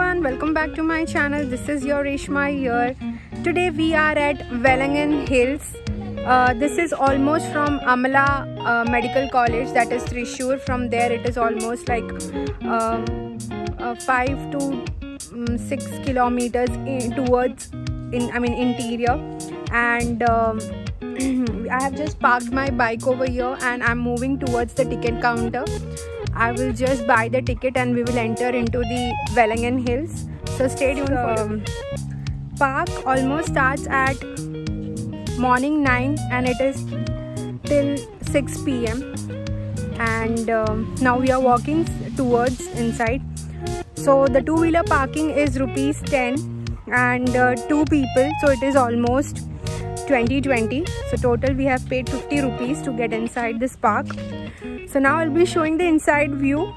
everyone. Welcome back to my channel. This is your Reshma here. Today we are at Vilangan Hills. Uh, this is almost from Amala uh, Medical College. That is Thrissur from there it is almost like um, uh, 5 to um, 6 kilometers in, towards in I mean interior. And um, I have just parked my bike over here and I'm moving towards the ticket counter I will just buy the ticket and we will enter into the Vilangan Hills. So stay tuned for um, Park almost starts at morning 9 and it is till 6 pm and um, now we are walking towards inside. So the two-wheeler parking is rupees 10 and uh, two people. So it is almost 20 20 so total we have paid 50 rupees to get inside this park. So now I'll be showing the inside view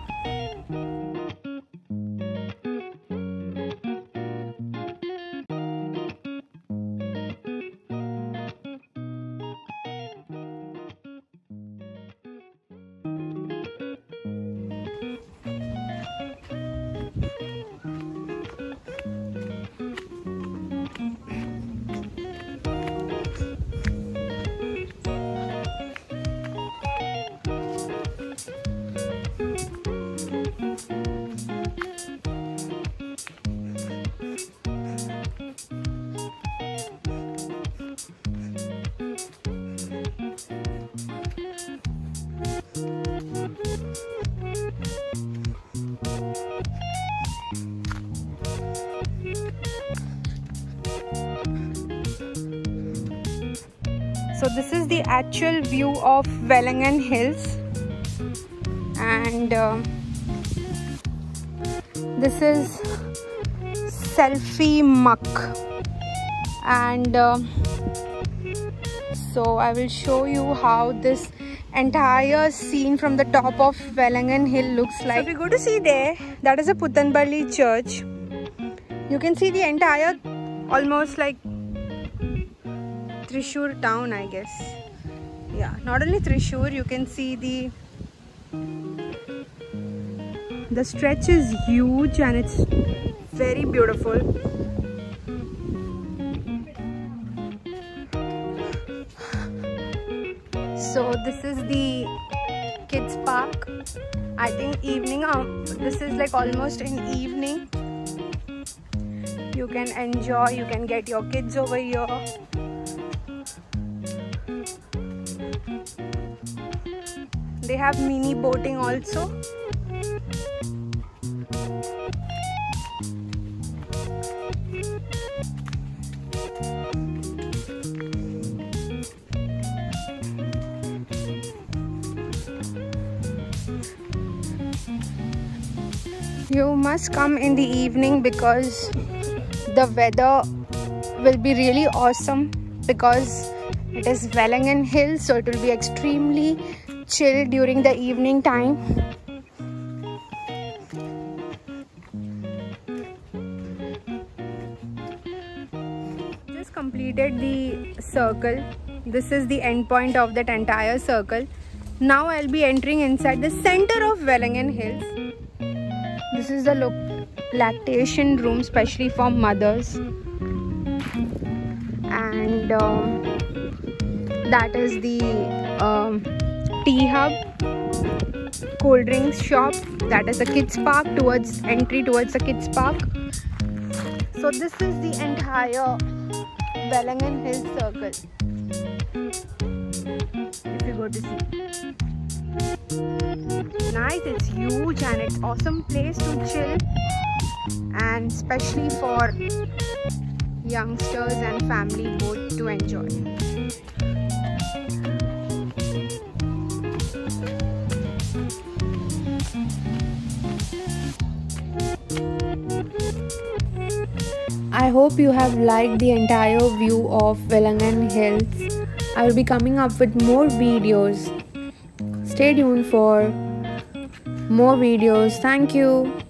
so this is the actual view of Vilangan Hills. And uh, this is selfie muck. And uh, so I will show you how this entire scene from the top of Vilangan Hill looks like. So if you go to see there, that is a Puttanpalli church. You can see the entire almost like Thrissur town I guess yeah not only Thrissur you can see the the stretch is huge and it's very beautiful so this is the kids park. I think evening um, this is like almost in evening. You can enjoy you can get your kids over here. They have mini boating also you must come in the evening because the weather will be really awesome because it is Vilangan Hill so it will be extremely chill during the evening time. Just completed the circle. This is the end point of that entire circle. Now I'll be entering inside the center of Vilangan Hills this is the lactation room especially for mothers. And um, that is the um, tea hub cold drinks shop. That is the kids park towards entry towards the kids park. So this is the entire Vilangan Hills circle. If you go to see nice it's huge and it's awesome place to chill and especially for youngsters and family both to enjoy I hope you have liked the entire view of Vilangan Hills. I will be coming up with more videos. Stay tuned for more videos. Thank you.